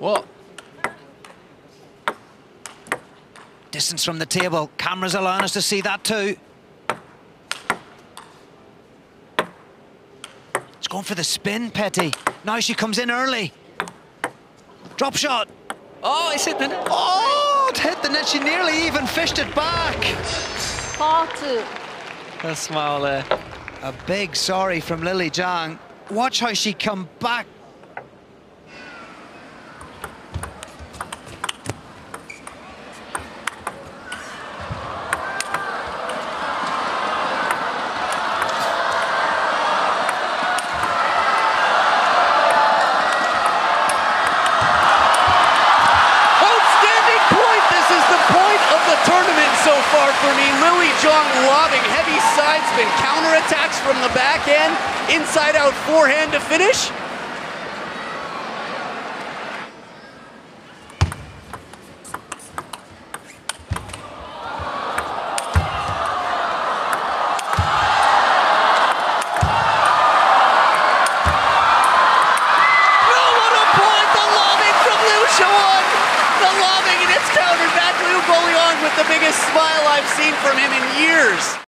What? Distance from the table. Cameras allowing us to see that too. It's going for the spin, Petty. Now she comes in early. Drop shot. Oh, it's hit the net. Oh, it hit the net. She nearly even fished it back. Four two. A smile there. A big sorry from Lily Zhang. Watch how she come back. Tournament so far for me. Lily Zhang lobbing heavy side spin counterattacks from the back end, inside out forehand to finish. Biggest smile I've seen from him in years.